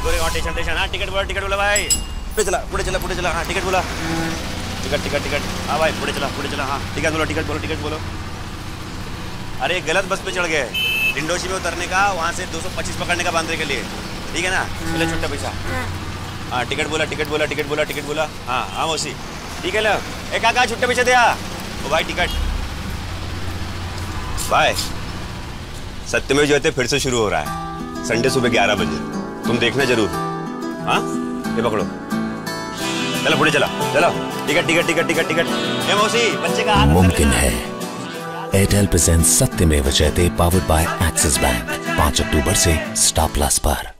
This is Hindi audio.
गोरे टेंशन टेंशन हाँ टिकट बोला टिकट बोला भाई। पुढे चला पुढे चला पुढे चला हाँ टिकट बोला। Ticket ticket ticket. हाँ भाई पुढे चला पुढे चला हाँ। टिकट बोलो टिकट बोलो टिकट बोलो। अरे गलत बस पे चढ़ गए। डिंडोशी में उतरने का वहाँ से 225 पकड़ने का बांद्रे के लिए। ठीक है ना? चलो छुट्टा पैसा। हाँ। टिकट बोला टिकट बोला टिकट बोला टिकट बोला। हाँ हाँ मौसी। ठीक है लो ए काका छुट्टे पैसे दिया? ओ भाई टिकट। भाई सत्यमेव जयते फिर से शुरू हो रहा है। संडे सुबह ग्यारह बजे। तुम देखना ज़रूर। हाँ? ये पकड़ो। चलो बुढ़े चला। चलो। Ticket ticket ticket ticket ticket. मौसी बच्चे का मुमकिन है। Airtel present Satyamev Jayate powered by Axis bank पाँच अक्टूबर से स्टार प्लस पर।